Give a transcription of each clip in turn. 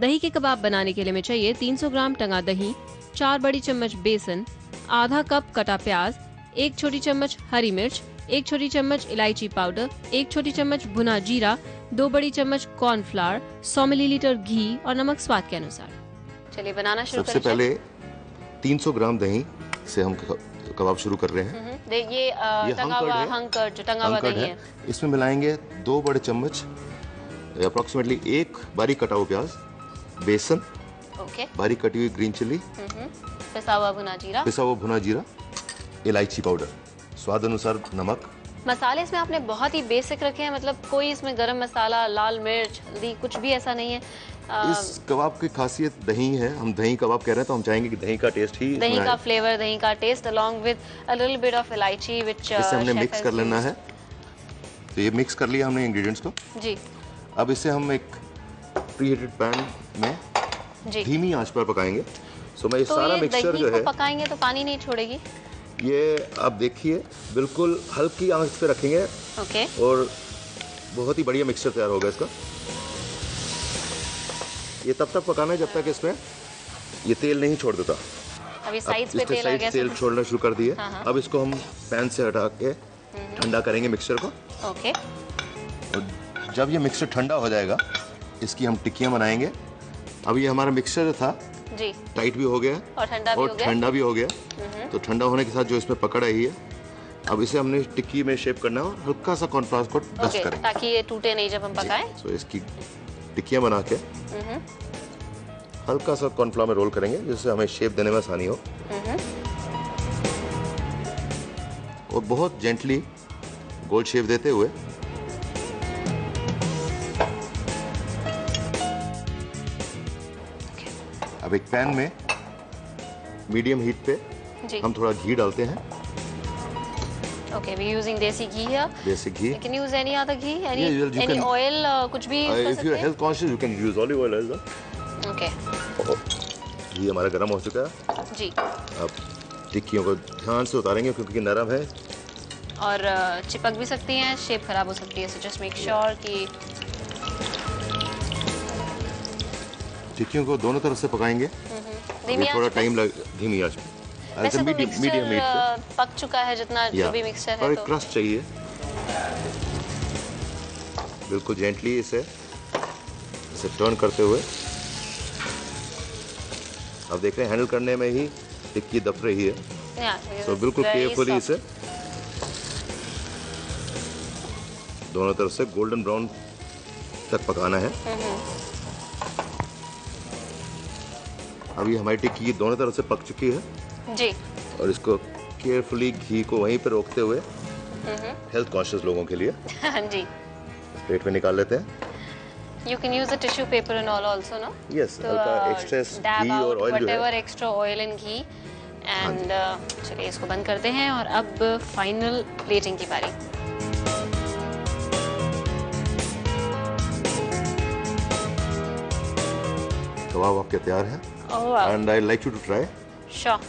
दही के कबाब बनाने के लिए हमें चाहिए 300 ग्राम टंगा दही चार बड़ी चम्मच बेसन आधा कप कटा प्याज एक छोटी चम्मच हरी मिर्च एक छोटी चम्मच इलायची पाउडर एक छोटी चम्मच भुना जीरा दो बड़ी चम्मच कॉर्नफ्लावर 100 मिलीलीटर घी और नमक स्वाद के अनुसार। चलिए बनाना शुरू सबसे पहले 300 ग्राम दही से हम कबाब शुरू कर रहे हैं। हम्म, ये अ, ये हंकर्ड है। हंकर जो टंगा हुआ दही है। है। इसमें मिलाएँगे दो बड़े चम्मच अप्रोक्सीमेटली एक बारीक कटा हुआ प्याज बेसन ओके बारीक कटी हुई ग्रीन चिल्ली हम्म, पिसा हुआ भुना जीरा। पिसा हुआ भुना जीरा इलायची पाउडर स्वाद अनुसार नमक। मसाले इसमें आपने बहुत ही बेसिक रखे हैं मतलब कोई इसमें गरम मसाला लाल मिर्च हल्दी कुछ भी ऐसा नहीं है। अ, इस कबाब की खासियत दही है। हम दही कबाब कह रहे हैं तो हम चाहेंगे कि दही का टेस्ट ही दही का फ्लेवर दही का taste along with a little bit of elaichi which इसे हमने मिक्स कर लेना है। तो ये मिक्स कर लिया हमने इंग्रेडिएंट्स को। जी। अब इसे हम एक प्री हीटेड पैन में धीमी आँच पर पकाएँगे। सो मैं ये तो सारा मिक्सचर जो है पकाएँगे तो पानी नहीं छोड़ेगी? ये आप देखिए बिल्कुल हल्की आँच पे रखेंगे। ओके। और बहुत ही बढ़िया मिक्सचर तैयार होगा इसका। ये तब तक पकाना है जब तक इसमें ये तेल नहीं छोड़ देता। अभी अब साइड्स पे तेल आ साइड गया तेल छोड़ना शुरू कर दिए। हाँ, हाँ। अब इसको हम पैन से हटा के ठंडा करेंगे मिक्सचर को। ओके। जब ये मिक्सचर ठंडा हो जाएगा इसकी हम टिक्कियाँ बनाएँगे। अब ये हमारा मिक्सचर जो था। जी। टाइट भी हो गया। और ठंडा भी और हो गया। ठंडा भी हो गया। तो ठंडा होने के साथ जो इसमें पकड़ आई है अब इसे हमने टिक्की में शेप करना है हल्का सा कॉर्नफ्लावर को डस्ट करेंगे। ताकि ये टूटे नहीं जब हम पकाएँ। सो इसकी टिक्कियाँ बना के हम्म, हल्का सा कॉर्नफ्लावर में रोल करेंगे जिससे हमें शेप देने में आसानी हो। हम्म। और बहुत जेंटली गोल शेप देते हुए अब एक पैन में मीडियम हीट पे जी। हम थोड़ा घी डालते हैं। You can use any other ghee, any Yeah, you- any can- oil, uh, कुछ भी घी हमारा गर्म हो चुका है। जी। अब टिक्कियों को ध्यान से उतारेंगे क्योंकि नरम है। और uh, चिपक भी सकती हैं शेप खराब हो सकती है सो जस्ट मेक श्योर कि टिक्कियों को दोनों तरफ़ से पकाएँगे। अभी थोड़ा टाइम लग धीमी आँच में वैसे तो मीडियम मीडियम हीट पक चुका है जितना जो या भी मिक्सचर है तो। क्रस्ट चाहिए। बिल्कुल जेंटली इसे इसे टर्न करते हुए। आप देख रहे हैं हैंडल करने में ही टिक्की दब रही है। तो बिल्कुल केयरफुली इसे। दोनों तरफ़ से गोल्डन ब्राउन तक पकाना है। अभी हमारी टिक्की दोनों तरफ़ से पक चुकी है। जी। और इसको केयरफुली घी को वहीं पे रोकते हुए हेल्थ कॉन्शियस लोगों के लिए। हाँ जी। प्लेट में निकाल लेते हैं। You can use a tissue paper and all also, no? Yes, तो, हल्का uh, excess और out oil whatever extra oil and ghee. and uh, चलिए इसको बंद करते हैं और अब फाइनल प्लेटिंग की बारी। कबाब आपके तैयार है। Oh and I like you to try sure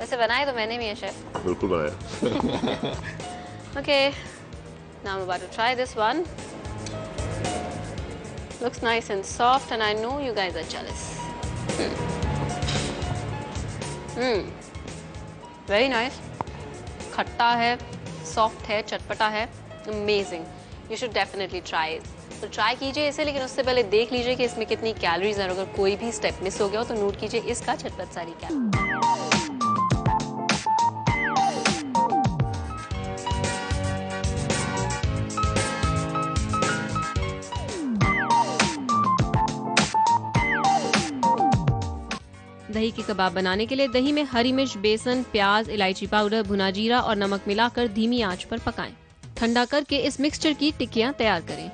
वैसे बनाए तो मैंने भी है शेफ बिल्कुल बनाया Okay, now I'm about to try this one. Looks nice and soft, and I know you guys are jealous. Hmm. Very nice. खट्टा है, soft है, चटपटा है, amazing. You should definitely try it. तो ट्राई कीजिए इसे, लेकिन उससे पहले देख लीजिए कि इसमें कितनी कैलोरीज हैं। अगर कोई भी स्टेप मिस हो गया हो तो नोट कीजिए इसका झटपट सारी कैलोरी दही के कबाब बनाने के लिए दही में हरी मिर्च, बेसन, प्याज, इलायची पाउडर, भुना जीरा और नमक मिलाकर धीमी आँच पर पकाएँ। ठंडा करके इस मिक्सचर की टिक्कियाँ तैयार करें।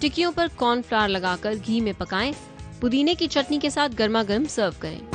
टिक्कियों पर कॉर्नफ्लावर लगाकर घी में पकाएँ। पुदीने की चटनी के साथ गर्मा गर्म सर्व करें।